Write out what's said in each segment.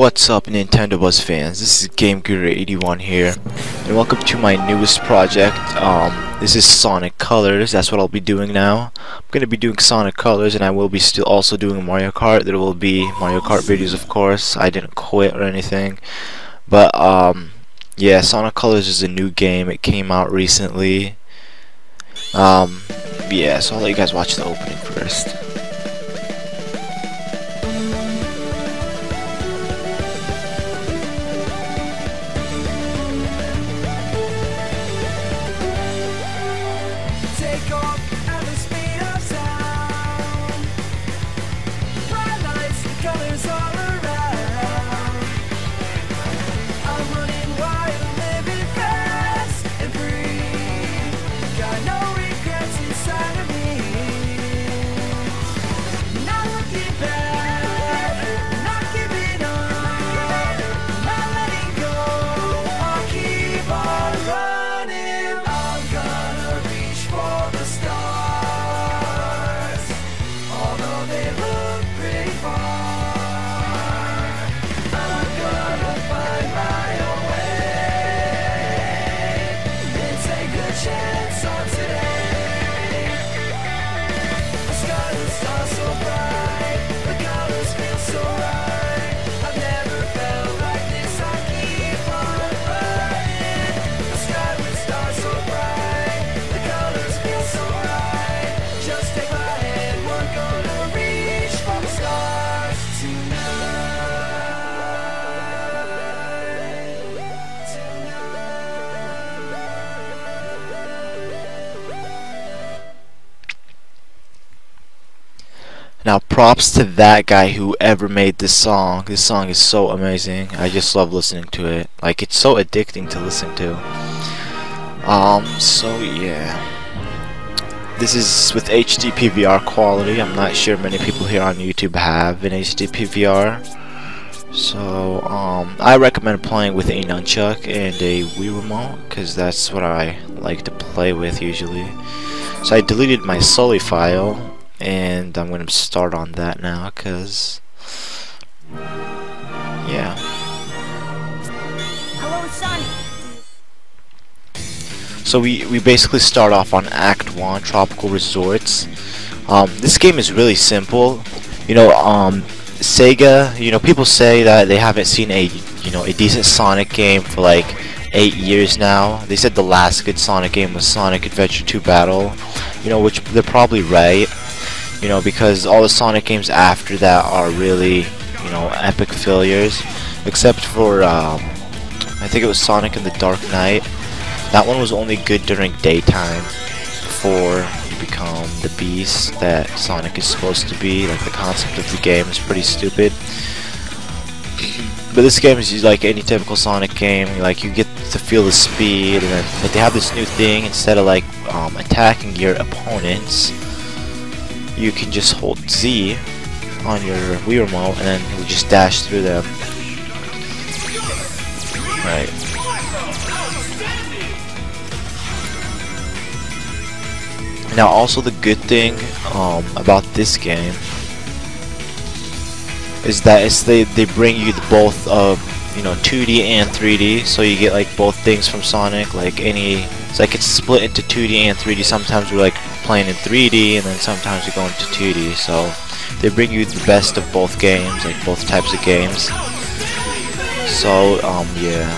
What's up Nintendo Buzz fans, this is Game Guru 81 here, and welcome to my newest project. Um, this is Sonic Colors, that's what I'll be doing now. I'm going to be doing Sonic Colors, and I will be still also doing Mario Kart. There will be Mario Kart videos of course, I didn't quit or anything. But, um, yeah, Sonic Colors is a new game, it came out recently. Um, yeah, so I'll let you guys watch the opening first. Props to that guy who ever made this song. This song is so amazing. I just love listening to it. Like it's so addicting to listen to. Um so yeah. This is with HD PVR quality. I'm not sure many people here on YouTube have an HD PVR. So um I recommend playing with a nunchuck and a Wii remote cuz that's what I like to play with usually. So I deleted my Sully file and I'm gonna start on that now because yeah. Hello, so we we basically start off on act 1 tropical resorts. Um, this game is really simple. You know um, Sega you know people say that they haven't seen a you know a decent Sonic game for like eight years now. They said the last good Sonic game was Sonic Adventure 2 Battle you know which they're probably right you know, because all the Sonic games after that are really, you know, epic failures, except for, um, I think it was Sonic and the Dark Knight. That one was only good during daytime, before you become the beast that Sonic is supposed to be. Like, the concept of the game is pretty stupid. But this game is like any typical Sonic game. Like you get to feel the speed, and then they have this new thing. Instead of like um, attacking your opponents, you can just hold Z on your Wii remote and then you just dash through them. Right. Now also the good thing um, about this game is that it's they, they bring you both of you know 2D and 3D so you get like both things from Sonic like any it's like it's split into 2D and 3D sometimes we're like playing in 3D and then sometimes we go into 2D so they bring you the best of both games like both types of games. So um yeah.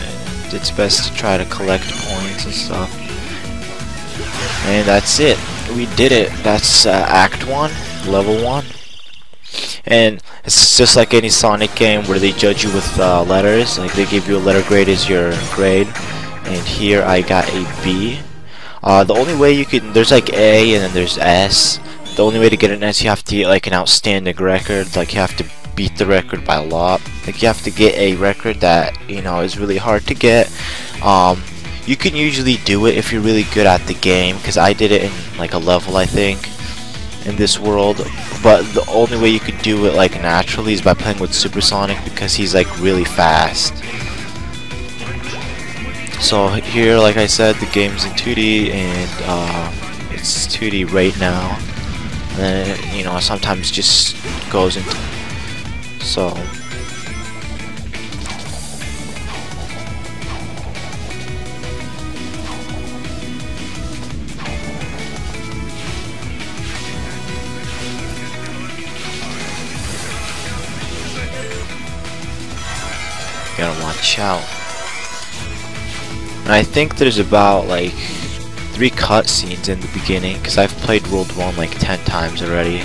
And it's best to try to collect points and stuff. And that's it. We did it. That's uh, act 1 level 1 and it's just like any Sonic game where they judge you with uh, letters. Like they give you a letter grade as your grade. And here I got a B. Uh, the only way you can there's like A and then there's S. The only way to get an S you have to get like an outstanding record. Like you have to beat the record by a lot. Like you have to get a record that you know is really hard to get. Um, you can usually do it if you're really good at the game because I did it in like a level I think in this world but the only way you could do it like naturally is by playing with Supersonic because he's like really fast. So here like I said the game's in 2D and uh, it's 2D right now. And then you know sometimes just goes into so gotta watch out. And I think there's about like three cutscenes in the beginning because I've played World 1 like 10 times already.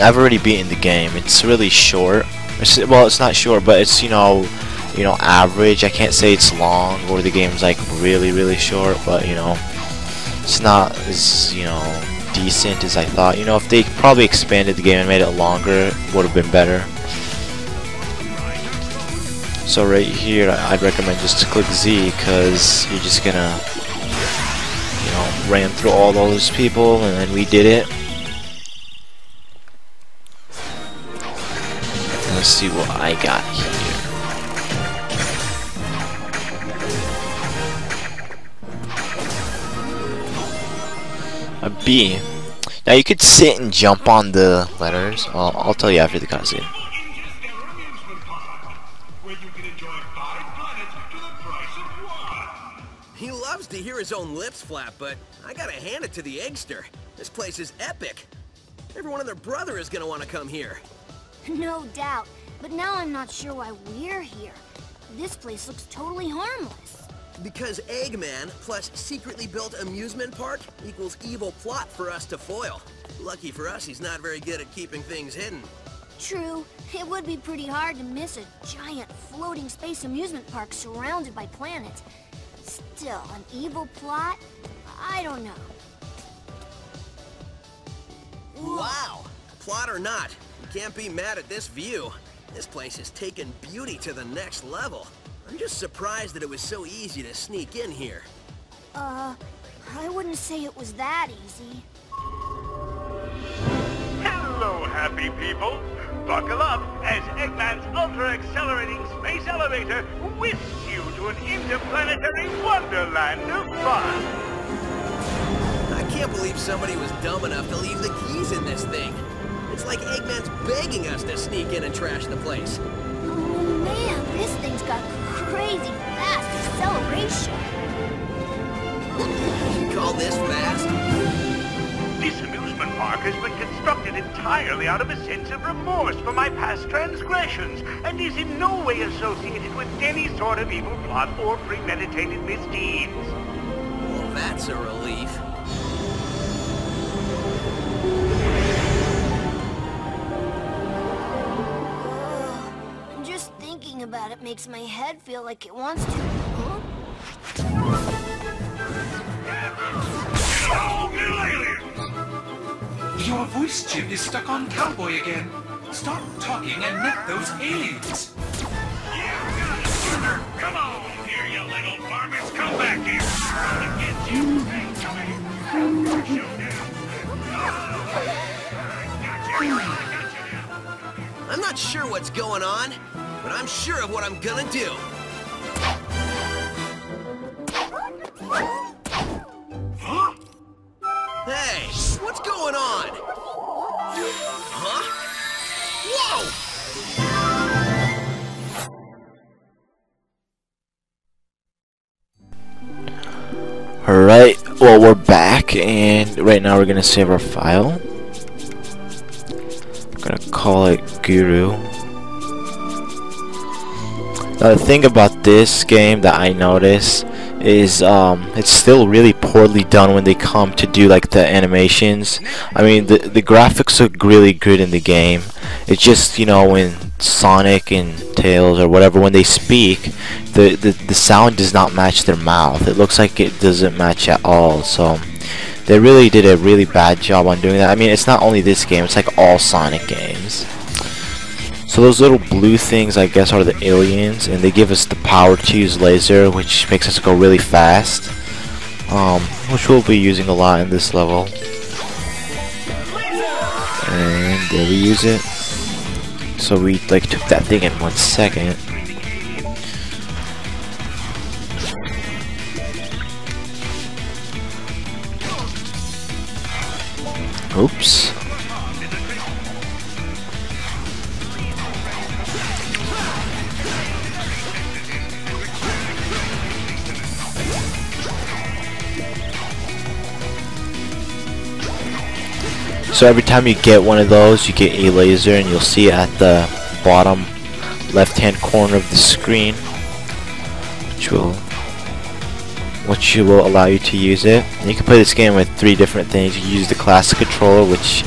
I've already beaten the game. It's really short. It's, well, it's not short, but it's you know, you know, average. I can't say it's long or the game's like really, really short, but you know, it's not as you know decent as I thought. You know, if they probably expanded the game and made it longer, it would have been better. So right here, I'd recommend just to click Z because you're just gonna, you know, ran through all those people and then we did it. Let's see what I got here. A B. Now you could sit and jump on the letters. I'll, I'll tell you after the cutscene. He loves to hear his own lips flap, but I gotta hand it to the Eggster. This place is epic. Everyone and their brother is gonna want to come here. No doubt. But now I'm not sure why we're here. This place looks totally harmless. Because Eggman plus secretly built amusement park equals evil plot for us to foil. Lucky for us, he's not very good at keeping things hidden. True, it would be pretty hard to miss a giant floating space amusement park surrounded by planets. Still, an evil plot? I don't know. Wow! Plot or not, you can't be mad at this view. This place has taken beauty to the next level. I'm just surprised that it was so easy to sneak in here. Uh, I wouldn't say it was that easy. Hello, happy people. Buckle up as Eggman's ultra-accelerating space elevator whisks you to an interplanetary wonderland of fun. I can't believe somebody was dumb enough to leave the keys in this thing. It's like Eggman's begging us to sneak in and trash the place. Oh man, this thing's got crazy fast acceleration. You call this fast? This amusement park has been constructed entirely out of a sense of remorse for my past transgressions and is in no way associated with any sort of evil plot or premeditated misdeeds. Well, that's a relief. Ugh, just thinking about it makes my head feel like it wants to. Huh? Your voice chip is stuck on cowboy again. Stop talking and net those aliens. Come on here, you little varmints. Come back here. I'm not sure what's going on, but I'm sure of what I'm gonna do. Hey, what's going on? Huh? Whoa! Alright, well we're back and right now we're gonna save our file. I'm gonna call it Guru. Now the thing about this game that I notice is um, it's still really poorly done when they come to do like the animations. I mean the the graphics look really good in the game. It's just you know when Sonic and Tails or whatever when they speak, the, the the sound does not match their mouth. It looks like it doesn't match at all. So they really did a really bad job on doing that. I mean it's not only this game. It's like all Sonic games. So those little blue things, I guess, are the aliens, and they give us the power to use laser, which makes us go really fast, um, which we'll be using a lot in this level. And there we use it. So we like took that thing in one second. Oops. So every time you get one of those, you get a laser, and you'll see it at the bottom left-hand corner of the screen, which will which will allow you to use it. And you can play this game with three different things. You can use the classic controller, which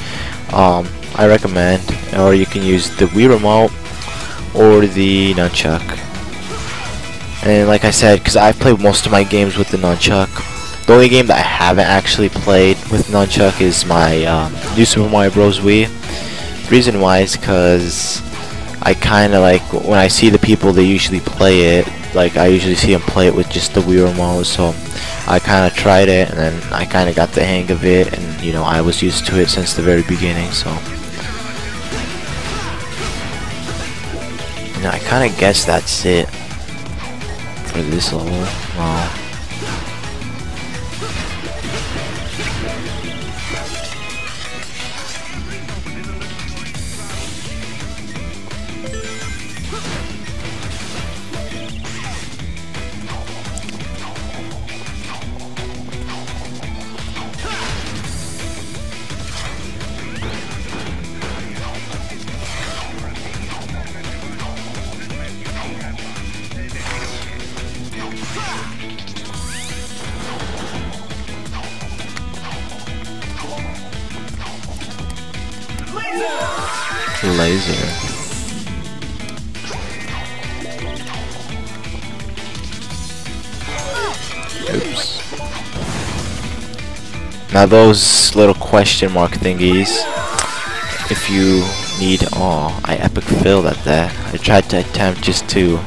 um, I recommend, or you can use the Wii remote or the nunchuck. And like I said, because I've played most of my games with the nunchuck, the only game that I haven't actually played with nunchuck is my um, New Super Mario Bros. Wii. Reason why is because I kind of like when I see the people that usually play it, like I usually see them play it with just the Wii remote, so I kind of tried it and then I kind of got the hang of it, and you know I was used to it since the very beginning, so. I kind of guess that's it for this level. Now those little question mark thingies, if you need, oh, I epic failed at that. I tried to attempt just to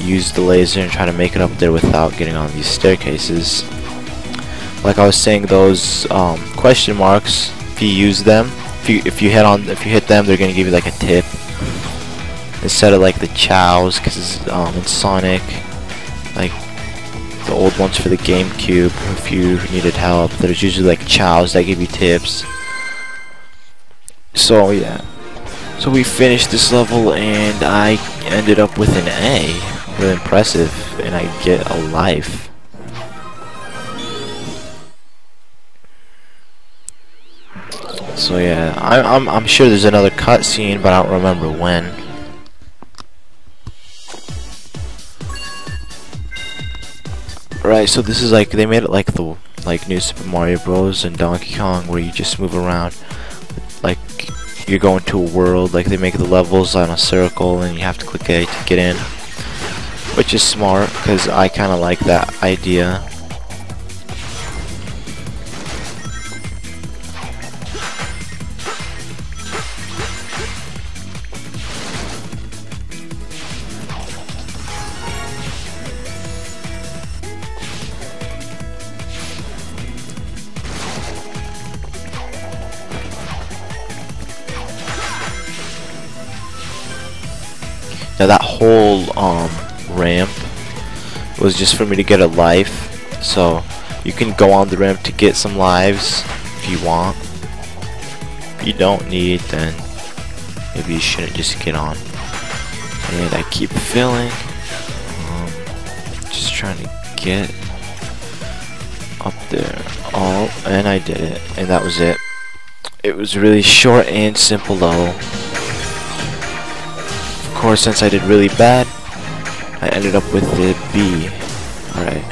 use the laser and try to make it up there without getting on these staircases. Like I was saying, those um, question marks, if you use them, if you if you hit on if you hit them, they're gonna give you like a tip instead of like the chows, because um, in Sonic, like the old ones for the GameCube, if you needed help, there's usually like chows that give you tips. So yeah, so we finished this level and I ended up with an A. Really impressive, and I get a life. So yeah, I, I'm I'm sure there's another cutscene, but I don't remember when. Right, so this is like they made it like the like New Super Mario Bros. and Donkey Kong, where you just move around, like you're going to a world. Like they make the levels on a circle, and you have to click A to get in, which is smart because I kind of like that idea. Now that whole um, ramp was just for me to get a life. So you can go on the ramp to get some lives if you want. If you don't need, then maybe you shouldn't just get on. And I keep filling. Um, just trying to get up there. Oh, and I did it. And that was it. It was really short and simple though. Course, since I did really bad, I ended up with the B. Alright.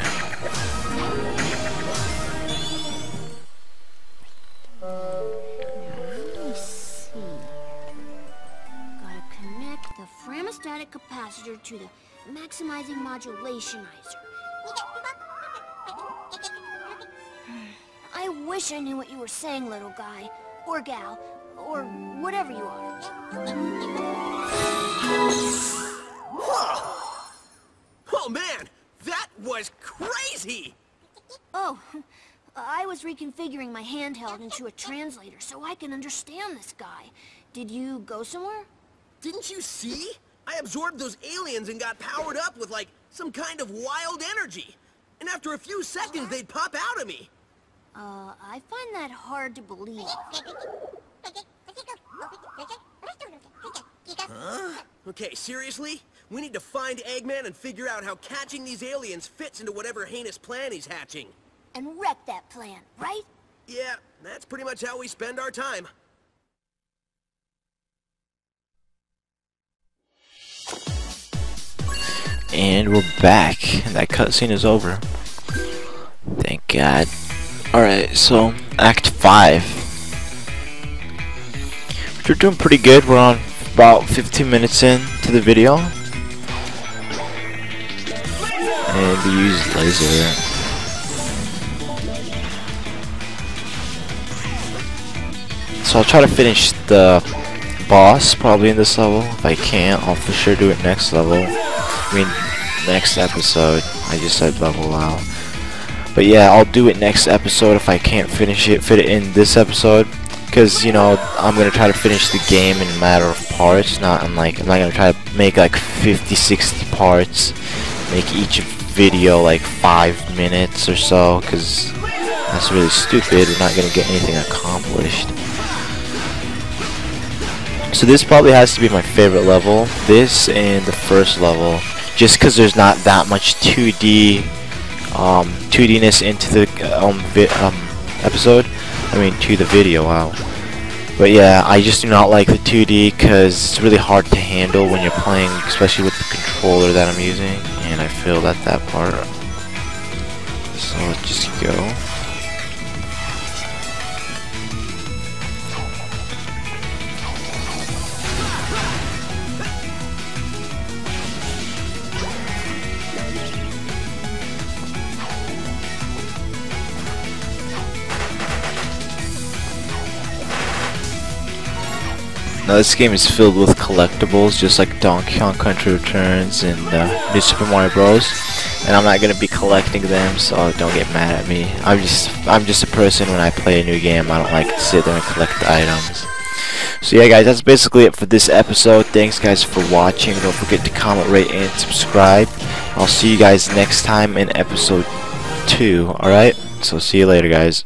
Gotta connect the Framastatic capacitor to the maximizing modulationizer. I wish I knew what you were saying, little guy. Or gal. Or whatever you are. Oh man, that was crazy! Oh, I was reconfiguring my handheld into a translator so I can understand this guy. Did you go somewhere? Didn't you see? I absorbed those aliens and got powered up with like some kind of wild energy. And after a few seconds, they'd pop out of me. Uh, I find that hard to believe. Huh? Okay, seriously? We need to find Eggman and figure out how catching these aliens fits into whatever heinous plan he's hatching. And wreck that plan, right? Yeah, that's pretty much how we spend our time. And we're back. And that cutscene is over. Thank God. Alright, so Act 5. We're doing pretty good. We're on about 15 minutes in to the video. And we use laser. So I'll try to finish the boss probably in this level. If I can't, I'll for sure do it next level. I mean, next episode. I just said level out. But yeah, I'll do it next episode if I can't finish it, fit it in this episode. Because, you know, I'm to try to finish the game in a matter of parts. Not I'm like, I'm not to try to make like 50, 60 parts. Make each video like 5 minutes or so. Because that's really stupid. We're not to get anything accomplished. So this probably has to be my favorite level. This and the first level. Just because there's not that much 2D um, 2Dness into the um, um, episode. I mean, to the video, wow. But yeah, I just do not like the 2D because it's really hard to handle when you're playing, especially with the controller that I'm using. And I feel that that part. So let's just go. Now this game is filled with collectibles, just like Donkey Kong Country Returns and uh, New Super Mario Bros. And I'm not gonna be collecting them, so don't get mad at me. I'm just I'm just a person when I play a new game. I don't like to sit there and collect the items. So yeah, guys, that's basically it for this episode. Thanks, guys, for watching. Don't forget to comment, rate, and subscribe. I'll see you guys next time in episode two. All right. So see you later, guys.